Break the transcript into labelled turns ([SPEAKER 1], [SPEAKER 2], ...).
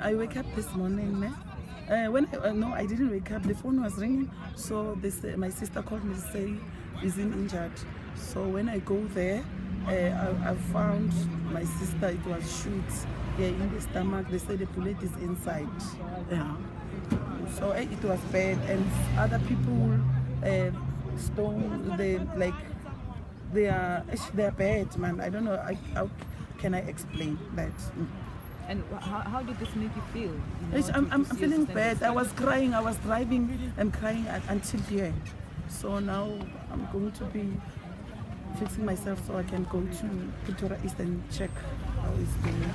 [SPEAKER 1] I wake up this morning. Ne? Uh, when I, uh, no, I didn't wake up. The phone was ringing, so this uh, my sister called me to say he's in injured. So when I go there, uh, I, I found my sister. It was shoots yeah, in the stomach. They say the bullet is inside. Yeah. So uh, it was bad, and other people uh, stone. They like they are they are bad, man. I don't know. I, how can I explain that? Mm.
[SPEAKER 2] And how, how did this make you feel? You know,
[SPEAKER 1] I'm, I'm feeling bad. I was crying. I was driving and crying until here. So now I'm going to be fixing myself so I can go to Pretoria East and check how it's doing.